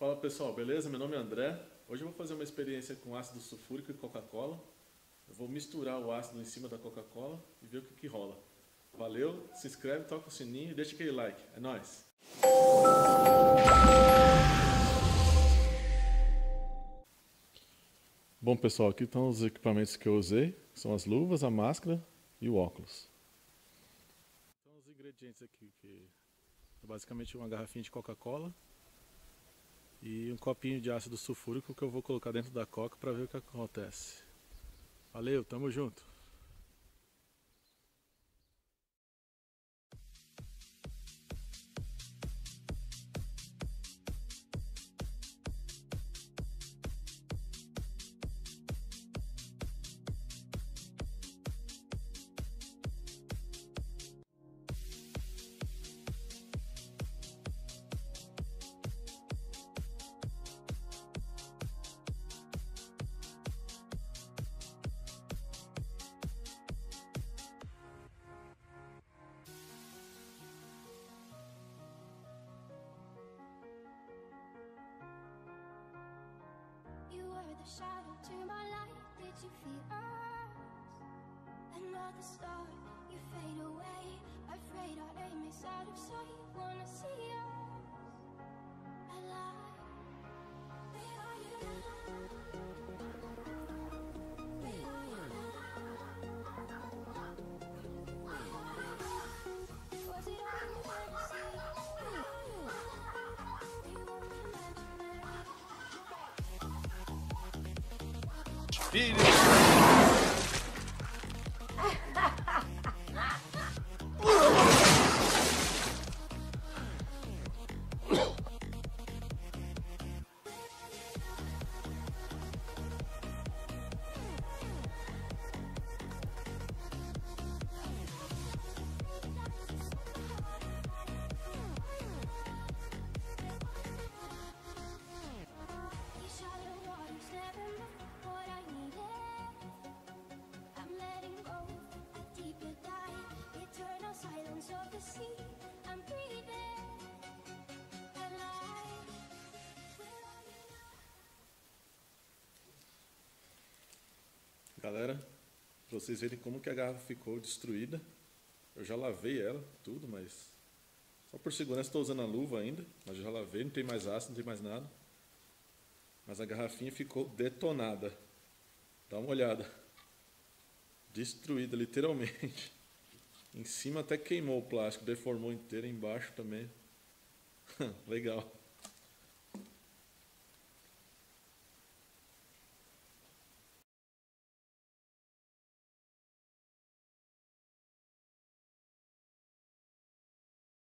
Fala pessoal, beleza? Meu nome é André. Hoje eu vou fazer uma experiência com ácido sulfúrico e Coca-Cola. Eu vou misturar o ácido em cima da Coca-Cola e ver o que, que rola. Valeu, se inscreve, toca o sininho e deixa aquele like. É nóis! Bom pessoal, aqui estão os equipamentos que eu usei. São as luvas, a máscara e o óculos. Então os ingredientes aqui, que é basicamente uma garrafinha de Coca-Cola, e um copinho de ácido sulfúrico que eu vou colocar dentro da coca para ver o que acontece. Valeu, tamo junto! The shadow to my light. Did you feel us? Another star, you fade Değiliz. Galera, pra vocês verem como que a garrafa ficou destruída. Eu já lavei ela, tudo, mas só por segurança estou usando a luva ainda, mas já lavei, não tem mais ácido, não tem mais nada. Mas a garrafinha ficou detonada. Dá uma olhada. Destruída, literalmente. Em cima até queimou o plástico, deformou inteiro, embaixo também. Legal.